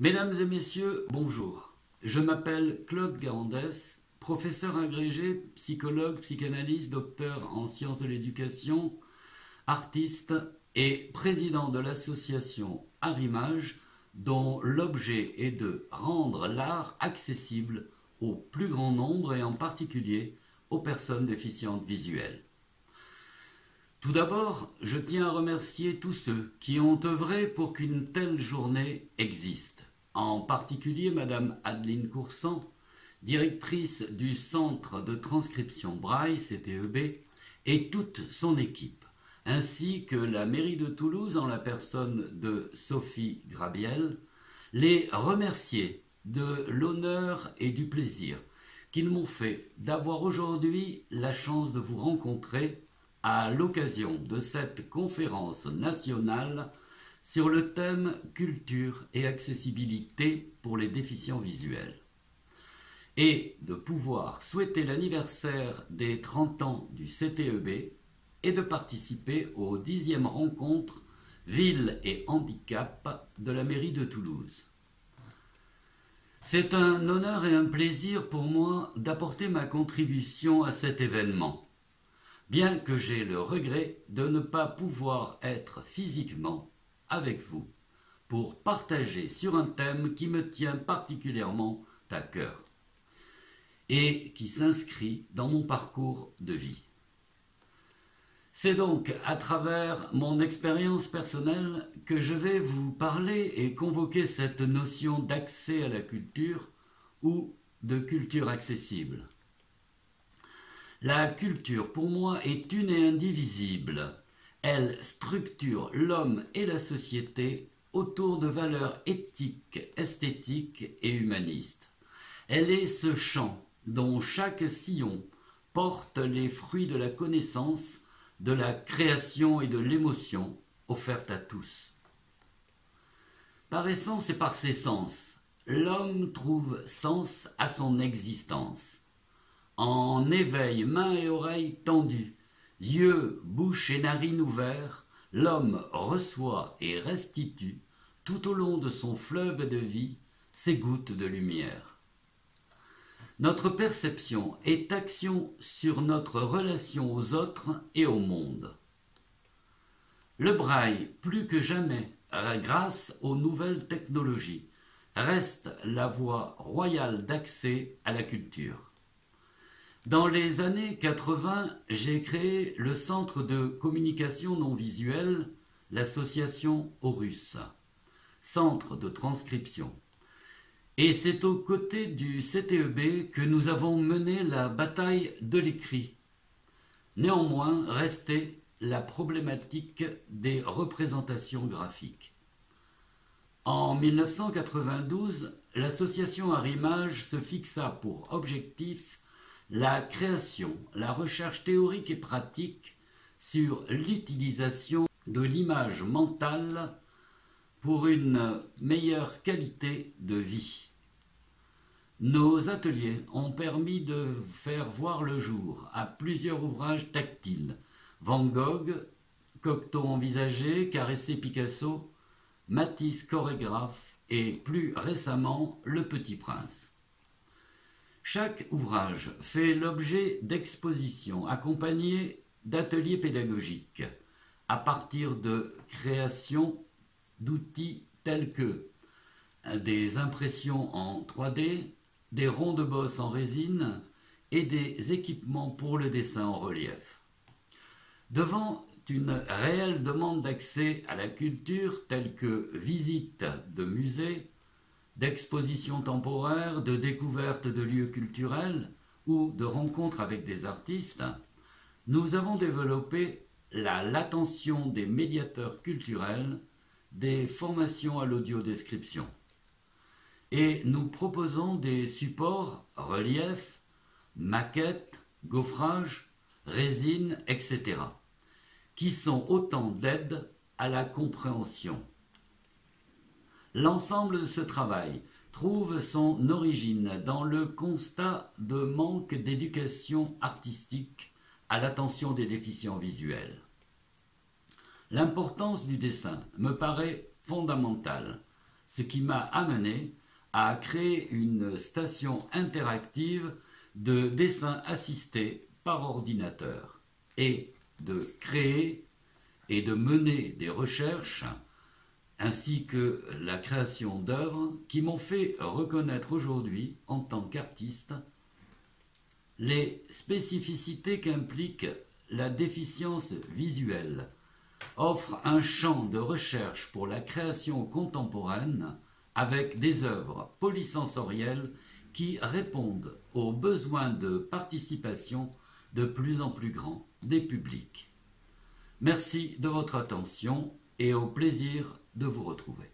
Mesdames et messieurs, bonjour. Je m'appelle Claude Garandès, professeur agrégé, psychologue, psychanalyste, docteur en sciences de l'éducation, artiste et président de l'association Arimage, dont l'objet est de rendre l'art accessible au plus grand nombre et en particulier aux personnes déficientes visuelles. Tout d'abord, je tiens à remercier tous ceux qui ont œuvré pour qu'une telle journée existe particulier Madame Adeline Coursan, directrice du Centre de transcription Braille, CTEB, et toute son équipe, ainsi que la mairie de Toulouse en la personne de Sophie Grabiel, les remercier de l'honneur et du plaisir qu'ils m'ont fait d'avoir aujourd'hui la chance de vous rencontrer à l'occasion de cette conférence nationale sur le thème culture et accessibilité pour les déficients visuels et de pouvoir souhaiter l'anniversaire des 30 ans du CTEB et de participer aux dixièmes rencontres Ville et Handicap de la mairie de Toulouse. C'est un honneur et un plaisir pour moi d'apporter ma contribution à cet événement, bien que j'ai le regret de ne pas pouvoir être physiquement avec vous pour partager sur un thème qui me tient particulièrement à cœur et qui s'inscrit dans mon parcours de vie. C'est donc à travers mon expérience personnelle que je vais vous parler et convoquer cette notion d'accès à la culture ou de culture accessible. La culture, pour moi, est une et indivisible. Elle structure l'homme et la société autour de valeurs éthiques, esthétiques et humanistes. Elle est ce champ dont chaque sillon porte les fruits de la connaissance, de la création et de l'émotion offerte à tous. Par essence et par ses sens, l'homme trouve sens à son existence. En éveil, mains et oreilles tendues, Yeux, bouche et narines ouverts, l'homme reçoit et restitue, tout au long de son fleuve de vie, ses gouttes de lumière. Notre perception est action sur notre relation aux autres et au monde. Le braille, plus que jamais, grâce aux nouvelles technologies, reste la voie royale d'accès à la culture. Dans les années 80, j'ai créé le Centre de communication non visuelle, l'association Horus, centre de transcription. Et c'est aux côtés du CTEB que nous avons mené la bataille de l'écrit. Néanmoins, restait la problématique des représentations graphiques. En 1992, l'association Arimage se fixa pour objectif la création, la recherche théorique et pratique sur l'utilisation de l'image mentale pour une meilleure qualité de vie. Nos ateliers ont permis de faire voir le jour à plusieurs ouvrages tactiles Van Gogh, Cocteau envisagé, Caressé Picasso, Matisse chorégraphe et plus récemment Le Petit Prince. Chaque ouvrage fait l'objet d'expositions accompagnées d'ateliers pédagogiques à partir de créations d'outils tels que des impressions en 3D, des ronds de bosse en résine et des équipements pour le dessin en relief. Devant une réelle demande d'accès à la culture telle que visite de musées, d'expositions temporaires, de découvertes de lieux culturels ou de rencontres avec des artistes, nous avons développé l'attention des médiateurs culturels, des formations à l'audiodescription. Et nous proposons des supports reliefs, maquettes, gaufrages, résines, etc., qui sont autant d'aides à la compréhension. L'ensemble de ce travail trouve son origine dans le constat de manque d'éducation artistique à l'attention des déficients visuels. L'importance du dessin me paraît fondamentale. ce qui m'a amené à créer une station interactive de dessin assisté par ordinateur et de créer et de mener des recherches ainsi que la création d'œuvres qui m'ont fait reconnaître aujourd'hui, en tant qu'artiste, les spécificités qu'implique la déficience visuelle, offre un champ de recherche pour la création contemporaine avec des œuvres polysensorielles qui répondent aux besoins de participation de plus en plus grands des publics. Merci de votre attention et au plaisir de vous retrouver.